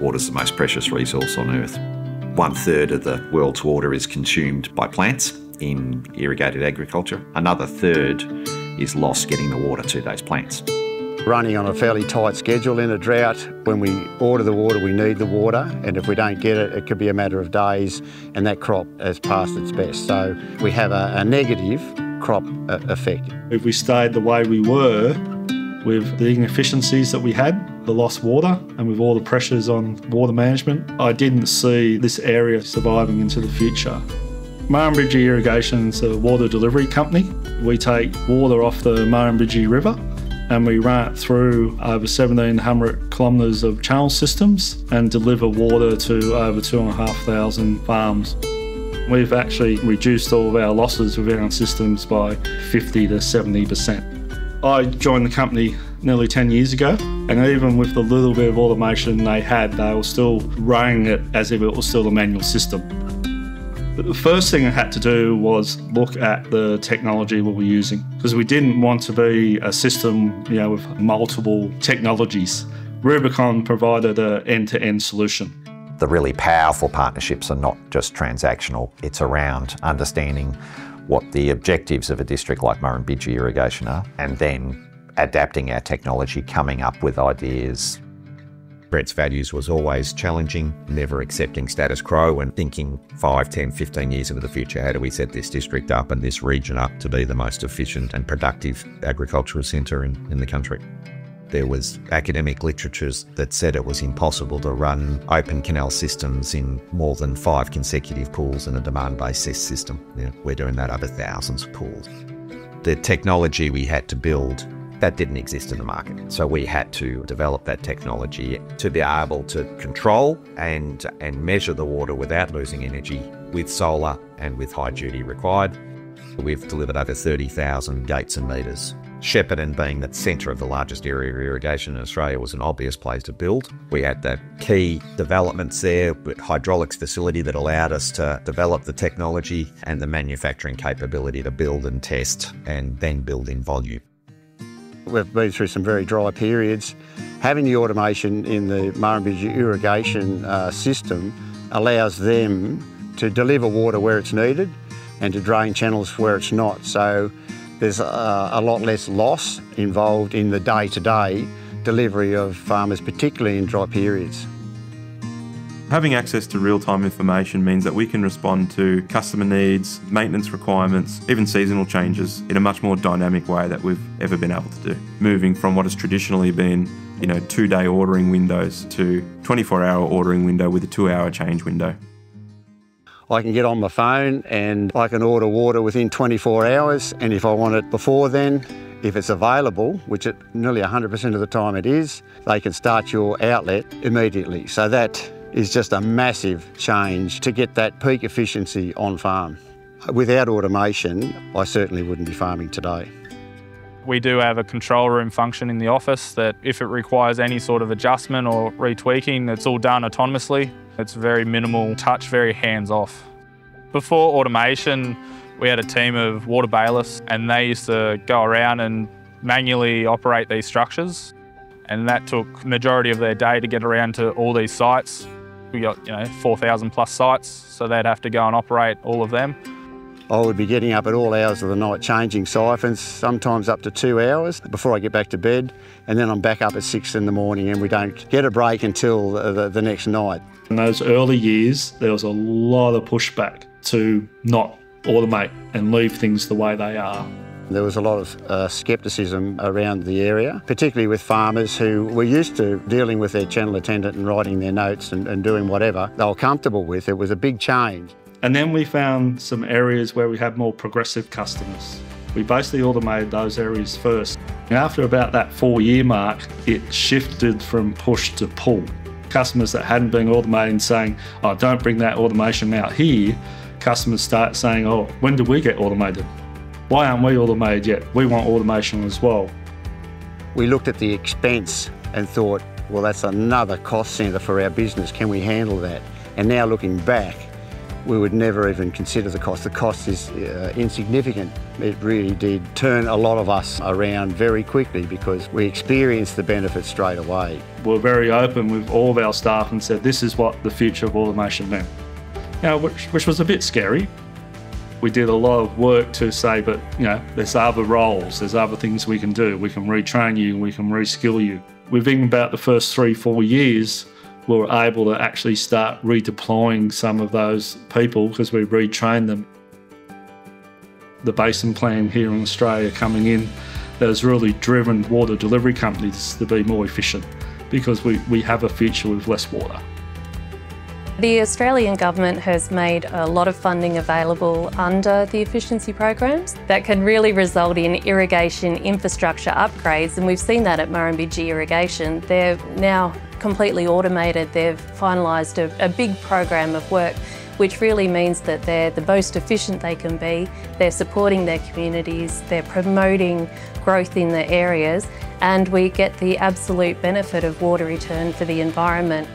Water's the most precious resource on Earth. One third of the world's water is consumed by plants in irrigated agriculture. Another third is lost getting the water to those plants. Running on a fairly tight schedule in a drought, when we order the water, we need the water, and if we don't get it, it could be a matter of days, and that crop has passed its best. So we have a, a negative crop uh, effect. If we stayed the way we were, with the inefficiencies that we had, the lost water, and with all the pressures on water management, I didn't see this area surviving into the future. Murrumbidgee Irrigation is a water delivery company. We take water off the Murrumbidgee River and we run it through over 1,700 kilometres of channel systems and deliver water to over 2,500 farms. We've actually reduced all of our losses within our systems by 50 to 70%. I joined the company nearly 10 years ago, and even with the little bit of automation they had, they were still running it as if it was still a manual system. The first thing I had to do was look at the technology we were using because we didn't want to be a system, you know, with multiple technologies. Rubicon provided an end-to-end solution. The really powerful partnerships are not just transactional, it's around understanding what the objectives of a district like Murrumbidgee Irrigation are and then adapting our technology, coming up with ideas Brett's values was always challenging, never accepting status quo and thinking 5, 10, 15 years into the future, how do we set this district up and this region up to be the most efficient and productive agricultural centre in, in the country? There was academic literatures that said it was impossible to run open canal systems in more than five consecutive pools in a demand-based system. we're doing that over thousands of pools. The technology we had to build that didn't exist in the market. So we had to develop that technology to be able to control and, and measure the water without losing energy with solar and with high duty required. We've delivered over 30,000 gates and meters. Shepparton, being the centre of the largest area of irrigation in Australia, was an obvious place to build. We had the key developments there with hydraulics facility that allowed us to develop the technology and the manufacturing capability to build and test and then build in volume. We've been through some very dry periods. Having the automation in the Murrumbidgee irrigation uh, system allows them to deliver water where it's needed and to drain channels where it's not. So there's a, a lot less loss involved in the day-to-day -day delivery of farmers, particularly in dry periods. Having access to real time information means that we can respond to customer needs, maintenance requirements, even seasonal changes in a much more dynamic way that we've ever been able to do. Moving from what has traditionally been, you know, two day ordering windows to 24 hour ordering window with a two hour change window. I can get on my phone and I can order water within 24 hours, and if I want it before then, if it's available, which it nearly 100% of the time it is, they can start your outlet immediately. So that is just a massive change to get that peak efficiency on farm. Without automation, I certainly wouldn't be farming today. We do have a control room function in the office that if it requires any sort of adjustment or retweaking, it's all done autonomously. It's very minimal touch, very hands off. Before automation, we had a team of water bailiffs and they used to go around and manually operate these structures. And that took majority of their day to get around to all these sites. We got, you know, 4,000 plus sites, so they'd have to go and operate all of them. I would be getting up at all hours of the night changing siphons, sometimes up to two hours before I get back to bed. And then I'm back up at six in the morning and we don't get a break until the, the, the next night. In those early years, there was a lot of pushback to not automate and leave things the way they are. There was a lot of uh, scepticism around the area, particularly with farmers who were used to dealing with their channel attendant and writing their notes and, and doing whatever they were comfortable with. It was a big change. And then we found some areas where we had more progressive customers. We basically automated those areas first. After about that four year mark, it shifted from push to pull. Customers that hadn't been automating saying, oh, don't bring that automation out here, customers start saying, oh, when do we get automated? Why aren't we automated yet? We want automation as well. We looked at the expense and thought, well, that's another cost centre for our business. Can we handle that? And now looking back, we would never even consider the cost. The cost is uh, insignificant. It really did turn a lot of us around very quickly because we experienced the benefits straight away. We're very open with all of our staff and said this is what the future of automation meant. Now, which, which was a bit scary. We did a lot of work to say, but you know, there's other roles, there's other things we can do. We can retrain you, we can reskill you. Within about the first three, four years, we were able to actually start redeploying some of those people because we retrained them. The basin plan here in Australia coming in that has really driven water delivery companies to be more efficient because we, we have a future with less water. The Australian Government has made a lot of funding available under the efficiency programs that can really result in irrigation infrastructure upgrades and we've seen that at Murrumbidgee Irrigation. They're now completely automated. They've finalised a, a big program of work which really means that they're the most efficient they can be. They're supporting their communities, they're promoting growth in the areas, and we get the absolute benefit of water return for the environment.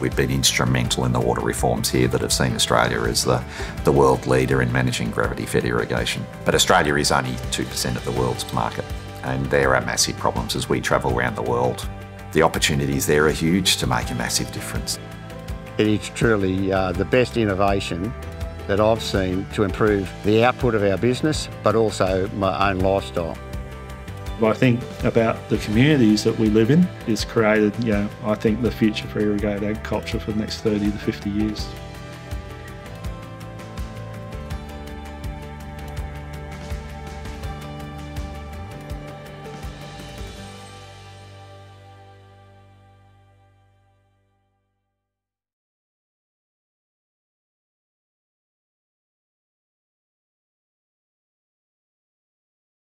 We've been instrumental in the water reforms here that have seen Australia as the, the world leader in managing gravity-fed irrigation. But Australia is only 2% of the world's market, and there are massive problems as we travel around the world the opportunities there are huge to make a massive difference. It is truly uh, the best innovation that I've seen to improve the output of our business, but also my own lifestyle. I think about the communities that we live in is created, know, I think the future for irrigated agriculture for the next 30 to 50 years.